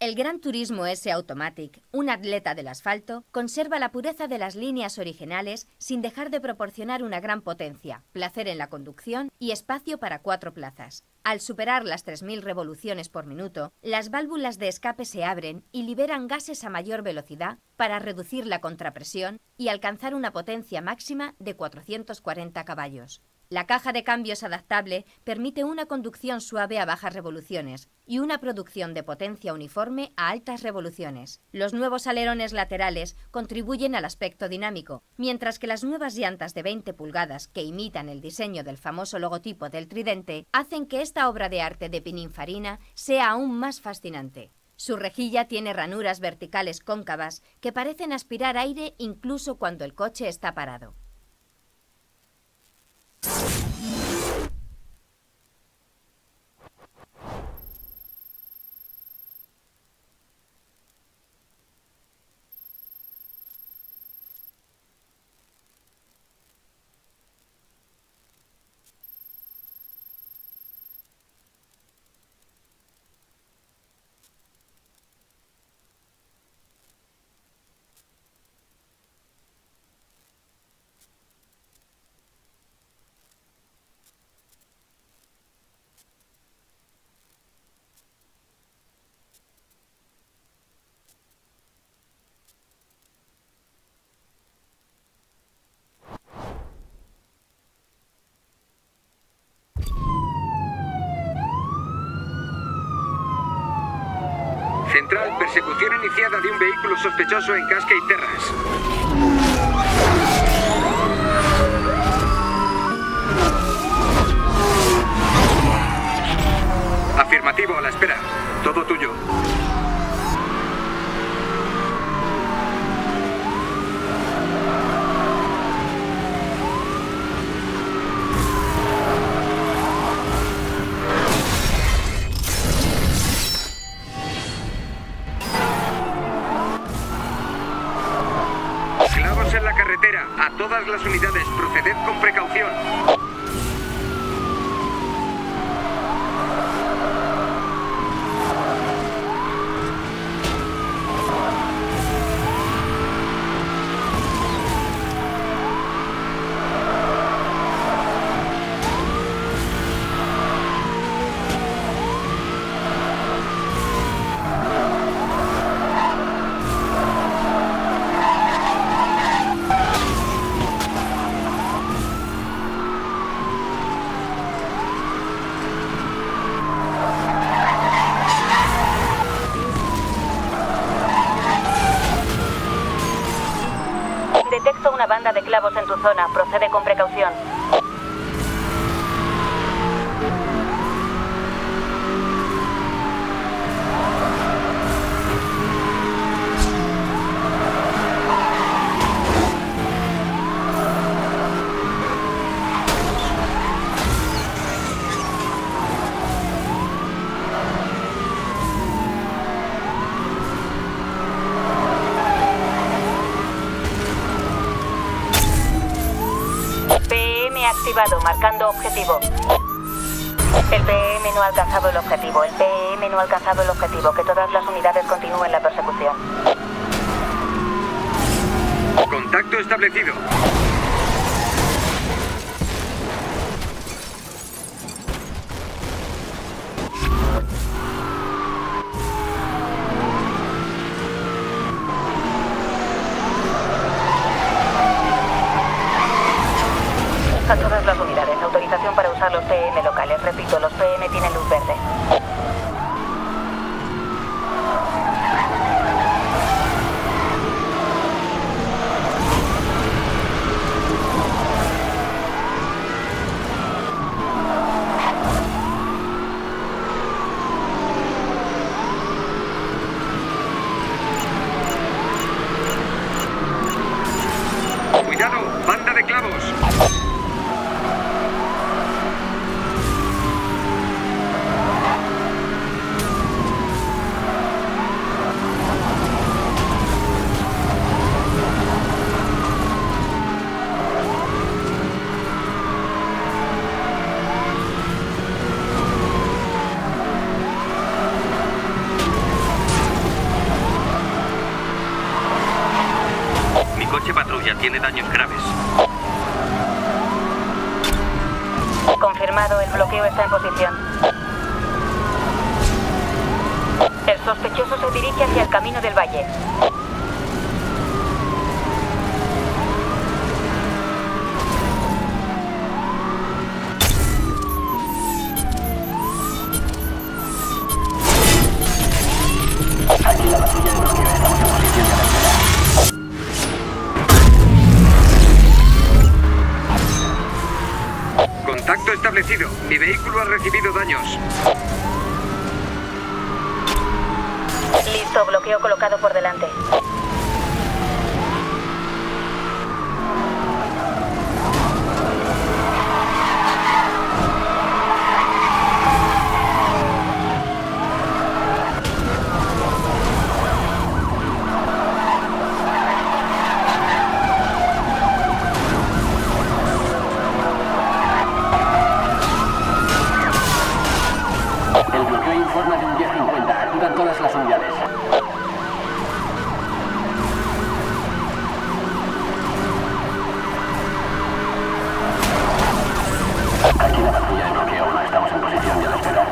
El Gran Turismo S Automatic, un atleta del asfalto, conserva la pureza de las líneas originales sin dejar de proporcionar una gran potencia, placer en la conducción y espacio para cuatro plazas. Al superar las 3.000 revoluciones por minuto, las válvulas de escape se abren y liberan gases a mayor velocidad para reducir la contrapresión y alcanzar una potencia máxima de 440 caballos. La caja de cambios adaptable permite una conducción suave a bajas revoluciones y una producción de potencia uniforme a altas revoluciones. Los nuevos alerones laterales contribuyen al aspecto dinámico, mientras que las nuevas llantas de 20 pulgadas que imitan el diseño del famoso logotipo del tridente hacen que esta obra de arte de Pininfarina sea aún más fascinante. Su rejilla tiene ranuras verticales cóncavas que parecen aspirar aire incluso cuando el coche está parado. you Central, persecución iniciada de un vehículo sospechoso en Casca y Terras. En la carretera. A todas las unidades, proceded con precaución. Una banda de clavos en tu zona. Procede con precaución. Activado, marcando objetivo. El PM no ha alcanzado el objetivo. El PM no ha alcanzado el objetivo. Que todas las unidades continúen la persecución. Contacto establecido. A todas las unidades, autorización para usar los PM locales. Repito, los PM tienen luz verde. Cuidado, banda de clavos. Confirmado, el bloqueo El sospechoso se dirige hacia el camino del valle. Establecido. Mi vehículo ha recibido daños. Listo, bloqueo colocado por delante. El bloqueo informa de un 1050. Acudan todas las unidades. Aquí la patrulla de bloqueo. No estamos en posición de a la espera.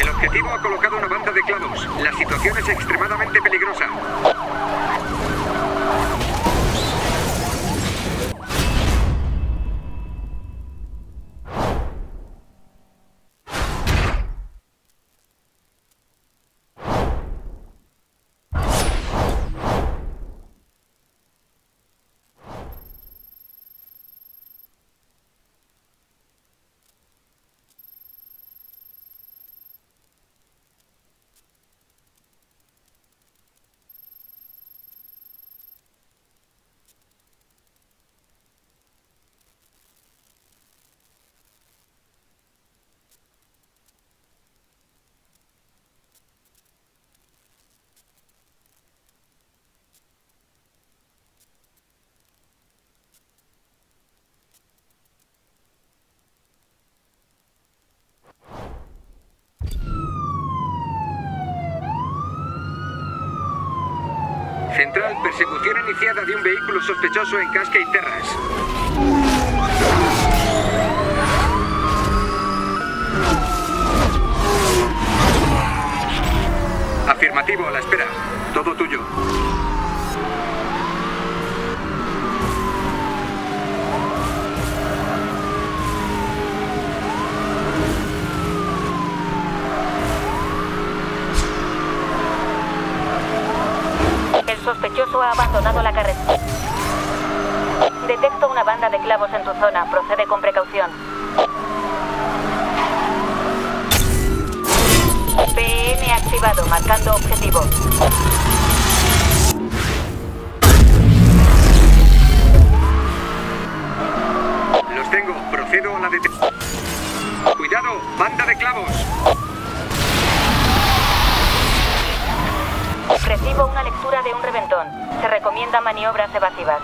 El objetivo ha colocado una banda de clavos. La situación es extremadamente peligrosa. Central, persecución iniciada de un vehículo sospechoso en Casca y Terras. Afirmativo, a la espera. Todo tuyo. Ha abandonado la carretera. Detecto una banda de clavos en tu zona. Procede con precaución. PM activado, marcando objetivo. Los tengo. Procedo a la detección. Cuidado, banda de clavos. Una lectura de un reventón. Se recomiendan maniobras evasivas.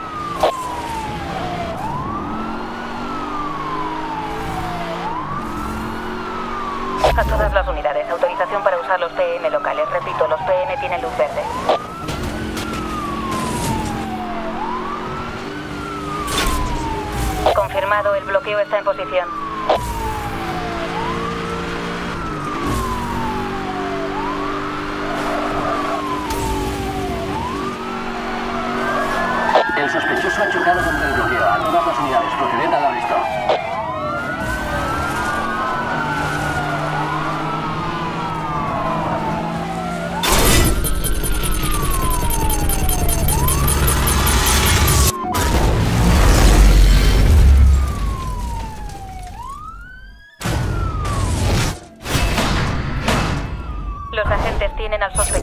A todas las unidades, autorización para usar los PM locales. Repito, los PM tienen luz verde. Confirmado, el bloqueo está en posición. El sospechoso ha chocado contra el bloqueo. A todas las unidades. Proceded al arresto. Los agentes tienen al sospechoso.